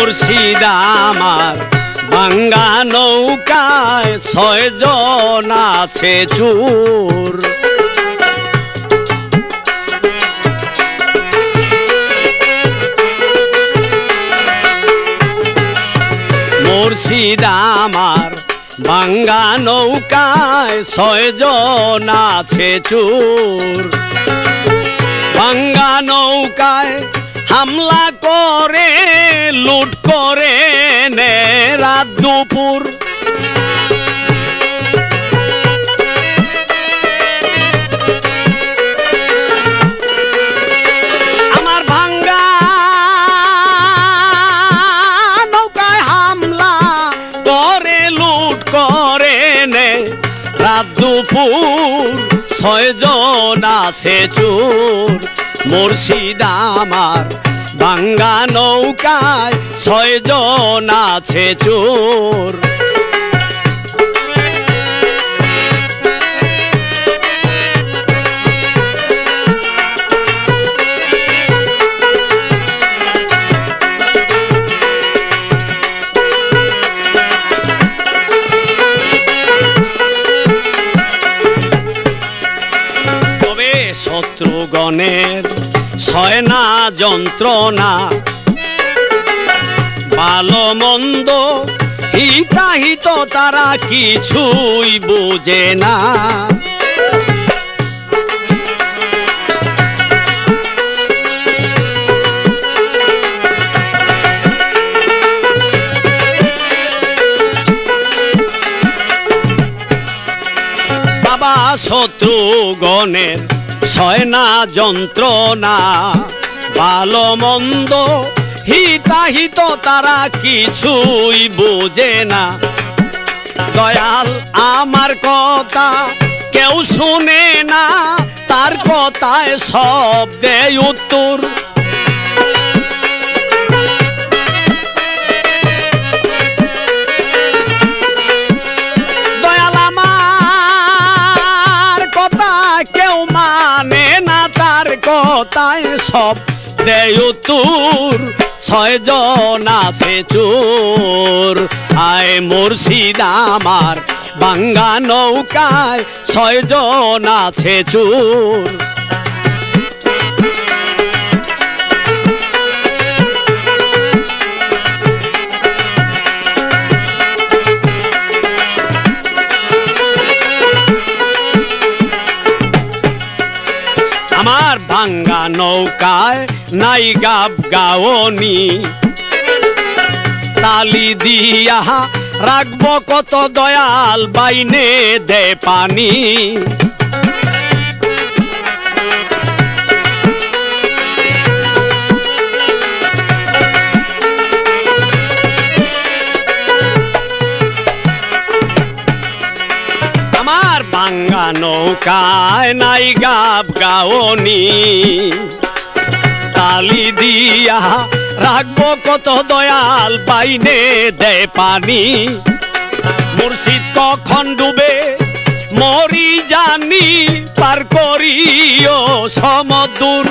মুর্শিদ আমার। ভাঙ্গা নৌকায় ছয়জন আছে চুর। মুর্শিদ আমার। ভাঙ্গা নৌকায় ছয়জন আছে চুর। ভাঙ্গা নৌকায় হামলা করে, লুট করে নে রাত দুপুর। আমার ভাঙ্গা হামলা করে, লুট করে নে দুপুর। ছয়জন আছে চোর, মুর্শিদ আমার ভাঙ্গা নৌকায় ছয়জন আছে চোর। ছয়না যন্ত্রণা। ভালো মন্দ হিতাহিত তারা কিছুই বোঝে না। বাবা শত্রুগণের ছয়না যন্ত্রণা ভালো মন্দ হিতাহিত তারা কিছুই বোঝে না। দয়াল আমার কথা কেউ শুনে না, তার কথায় সব দেয় উত্তর। কথায় সব দেয় উত্তর ছয়জন আছে চোর। আয় মুর্শিদ আমার, বাঙ্গা নৌকায় ছয়জন আছে চোর। নৌকায় নাই গাব গাওনি। তালি দিয়া রাখব কত দয়াল বাইনে দে পানি। নৌকায় নাই গাব গাওনি। তালি দিয়া রাখব কত দয়াল পাইনে দে পানি। মুর্শিদ কখন ডুবে মরি জানি, পার করিও সমদূর।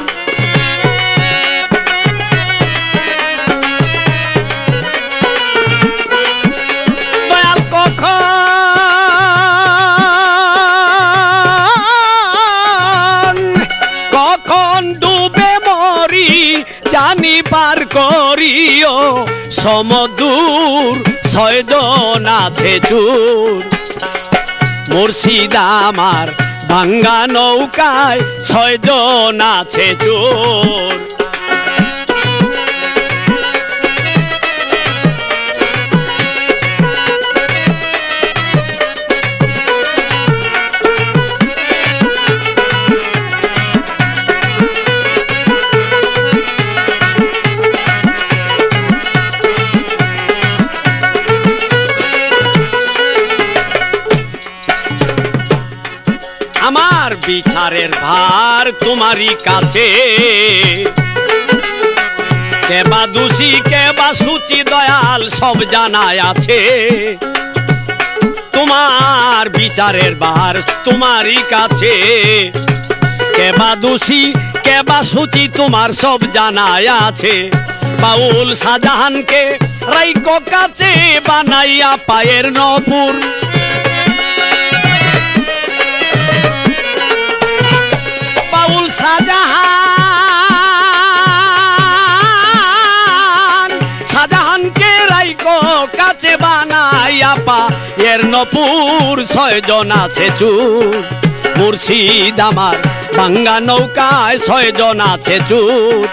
করিও সমদূর ছয়জন আছে চুর। মুর্শিদ আমার ভাঙ্গা নৌকায় ছয়জন আছে চোর। বিচারের ভার তোমারই কাছে। কেবা দোষী, কেবা সুচি, দয়াল, সব জানায় আছে। তোমার বিচারের ভার তোমারই কাছে। কেবা দোষী, কেবা সুচি, তোমার সব জানায় আছে। বাউল শাহজাহানকে রাইকো কাছে বানাইয়া পায়ের নপুর। বানাইয়া পা এর নপুর ছয়জন আছে চুর মুর্শিদ আমার বাঙ্গা নৌকায় ছয়জন আছে চুর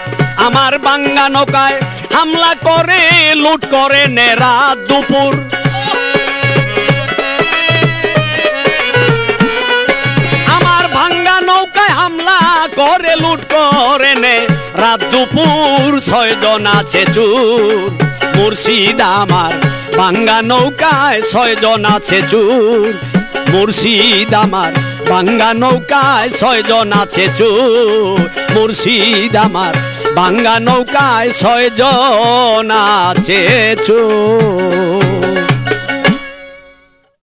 আমার বাঙ্গা নৌকায় হামলা করে, লুট করে নে রাত দুপুর। আমার ভাঙ্গা নৌকায় হামলা করে, লুট করে নে রাত দুপুর। ছয়জন আছে চুর মুর্শিদ আমার ভাঙ্গা নৌকায় ছয়জন আছে চুর। মুর্শিদ আমার, ভাঙ্গা নৌকায় ছয়জন আছে চুর। মুর্শিদ আমার, ভাঙ্গা নৌকায় ছয়জন আছে চুর।